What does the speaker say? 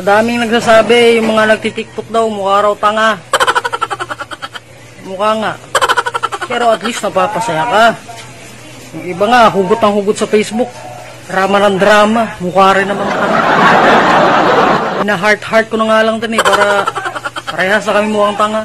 Madaming nagsasabi, yung mga nagtitiktok daw, mukha raw tanga. Mukha nga. Pero at least napapasaya ka. Yung iba nga, hugot ang hugot sa Facebook. Drama ng drama. Mukha rin naman tanga. Na heart-heart ko na nga lang din eh, para parehas na kami mukhang tanga.